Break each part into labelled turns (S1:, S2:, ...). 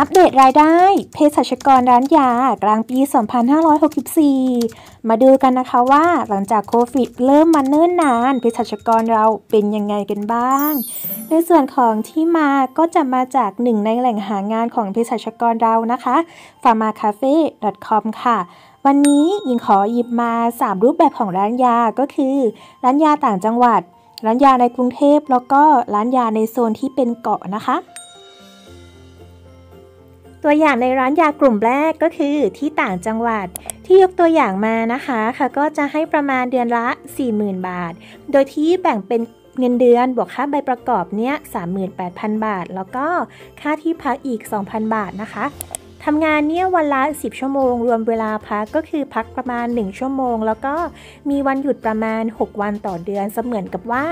S1: อัปเดตรายได้เภสัชกรร้านยากลางปี 2564 มาดูกันนะคะว่าหลังจากโควิดเริ่มมาเนิ่นนานเภสัชกรเราเป็นยังไงกันบ้าง ในส่วนของที่มาก็จะมาจากหนึ่งในแหล่งหางานของเภสัชกรเรานะคะ pharmacafe.com ค่ะ วันนี้ยิงขอหยิบมา 3 รูปแบบของร้านยาก็คือ ร้านยาต่างจังหวัด ร้านยาในกรุงเทพแล้วก็ร้านยาในโซนที่เป็นเกาะนะคะ ตัวอย่างในร้านยากลุ่มแรกก็คือที่ต่างจังหวัดที่ยกตัวอย่างมานะคะค่ะก็จะให้ประมาณเดือนละ 40,000 บาท โดยที่แบ่งเป็นเงินเดือนบวกค่าใบประกอบเนี้ย38,000 บาท แล้วก็ค่าที่พักอีก 2,000 บาทนะคะทำงานเนี่ยวันละ 10 ชั่วโมง รวมเวลาพักก็คือพักประมาณ 1 ชั่วโมง แล้วก็มีวันหยุดประมาณ 6 วันต่อเดือนเสมือนกับว่า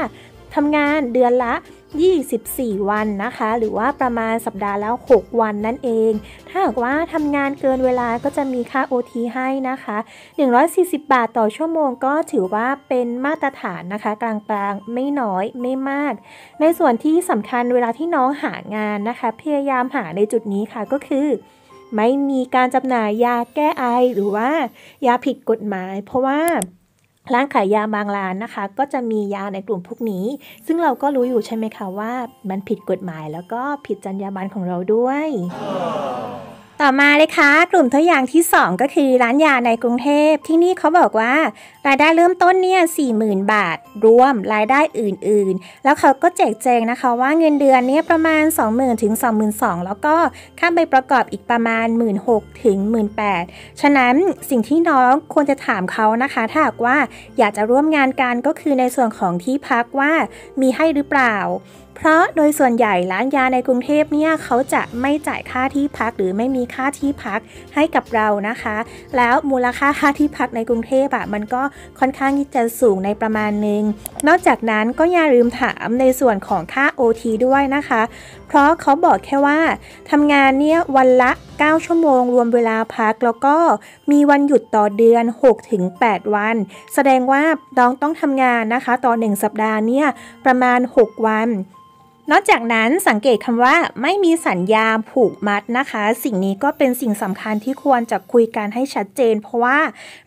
S1: ทำงานเดือนละ 24 วันนะคะ หรือว่าประมาณสัปดาห์แล้ว 6 วันนั่นเอง ถ้าหากว่าทำงานเกินเวลาก็จะมีค่า OT ให้นะคะ 140 บาทต่อชั่วโมงก็ถือว่าเป็นมาตรฐานนะคะ กลางๆ ไม่น้อยไม่มาก ในส่วนที่สำคัญเวลาที่น้องหางานนะคะ พยายามหาในจุดนี้ค่ะก็คือไม่มีการจำหน่ายยาแก้ไอหรือว่ายาผิดกฎหมาย เพราะว่า ร้านขายยาบางร้านนะคะ ก็จะมียาในกลุ่มพวกนี้ ซึ่งเราก็รู้อยู่ใช่ไหมคะว่า มันผิดกฎหมายแล้วก็ผิดจรรยาบรรณของเราด้วย ต่อมาเลยค่ะกลุ่มตัวอย่างที่ 2 ก็คือร้านยาในกรุงเทพที่นี่เขาบอกว่า รายได้เริ่มต้นเนี่ยสี่หมื่นบาท รวมรายได้อื่นๆ แล้วเขาก็แจกแจงนะคะว่าเงินเดือนเนี่ยประมาณ 20,000ถึง22,000แล้วก็ค่าใบประกอบอีกประมาณ 16,000ถึง18,000ฉะนั้นสิ่งที่น้องควรจะถามเขานะคะถ้าหากว่าอยากจะร่วมงานกันก็คือในส่วนของที่พักว่ามีให้หรือเปล่าเพราะโดยส่วนใหญ่ร้านยาในกรุงเทพเนี่ยเขาจะไม่จ่ายค่าที่พักหรือไม่มีค่าที่พักให้กับเรานะคะ แล้วมูลค่าค่าที่พักในกรุงเทพอะมันก็ค่อนข้างที่จะสูงในประมาณหนึ่งนอกจากนั้นก็อย่าลืมถามในส่วนของค่า OT ด้วยนะคะ เพราะเขาบอกแค่ว่าทำงานเนี่ยวันละ 9 ชั่วโมง รวมเวลาพักแล้วก็มีวันหยุดต่อเดือน 6-8 วัน แสดงว่าน้องต้องทำงานนะคะ ต่อ 1 สัปดาห์เนี่ยประมาณ 6 วัน นอกจากนั้นสังเกตคำว่าไม่มีสัญญาผูกมัดนะคะ สิ่งนี้ก็เป็นสิ่งสำคัญที่ควรจะคุยกันให้ชัดเจน เพราะว่า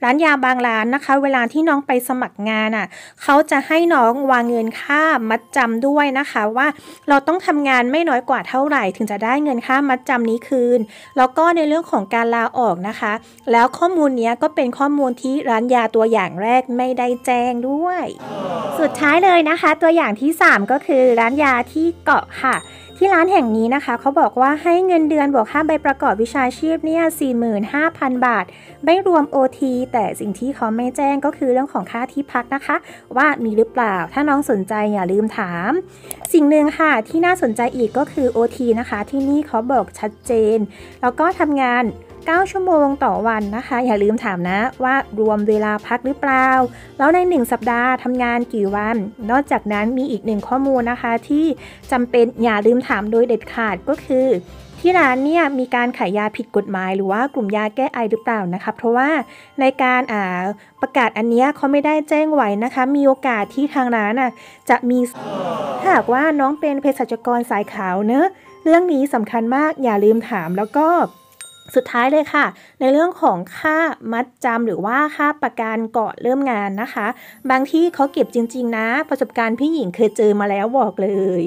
S1: ร้านยาบางร้านนะคะ เวลาที่น้องไปสมัครงานอะเขาจะให้น้องวางเงินค่ามัดจำด้วยนะคะว่าเราต้องทำงานไม่น้อยกว่าเท่าไหร่ ถึงจะได้เงินค่ามัดจำนี้คืน แล้วก็ในเรื่องของการลาออกนะคะ แล้วข้อมูลนี้ก็เป็นข้อมูลที่ร้านยาตัวอย่างแรกไม่ได้แจ้งด้วย สุดท้ายเลยนะคะ ตัวอย่างที่ 3 ก็คือร้านยาที่เกาะค่ะ ที่ร้านแห่งนี้นะคะเขาบอกว่าให้เงินเดือนบวกค่าใบประกอบวิชาชีพเนี่ย45,000 บาท ไม่รวม OT แต่สิ่งที่เขาไม่แจ้งก็คือเรื่องของค่าที่พักนะคะ ว่ามีหรือเปล่าถ้าน้องสนใจอย่าลืมถาม สิ่งหนึ่งค่ะที่น่าสนใจอีกก็คือ OT นะคะ ที่นี่เขาบอกชัดเจน แล้วก็ทำงาน 9 ชั่วโมงต่อวันนะคะ อย่าลืมถามนะว่ารวมเวลาพักหรือเปล่า แล้วใน 1 สัปดาห์ทำงานกี่วัน นอกจากนั้นมีอีกหนึ่งข้อมูลนะคะ ที่จำเป็นอย่าลืมถามโดยเด็ดขาดก็คือ ที่ร้านเนี่ยมีการขายยาผิดกฎหมายหรือว่ากลุ่มยาแก้ไอหรือเปล่านะคะเพราะว่าในการอ่าประกาศอันนี้เขาไม่ได้แจ้งไว้นะคะ มีโอกาสที่ทางร้านอะจะมีถ้าหากว่าน้องเป็นเภสัชกรสายขาวเนอะเรื่องนี้สำคัญมากอย่าลืมถามแล้วก็ สุดท้ายเลยค่ะ ในเรื่องของค่ามัดจำหรือว่าค่าประกันก่อนเริ่มงานนะคะ บางที่เขาเก็บจริง ๆ นะ ประสบการณ์พี่หญิงเคยเจอมาแล้วบอกเลย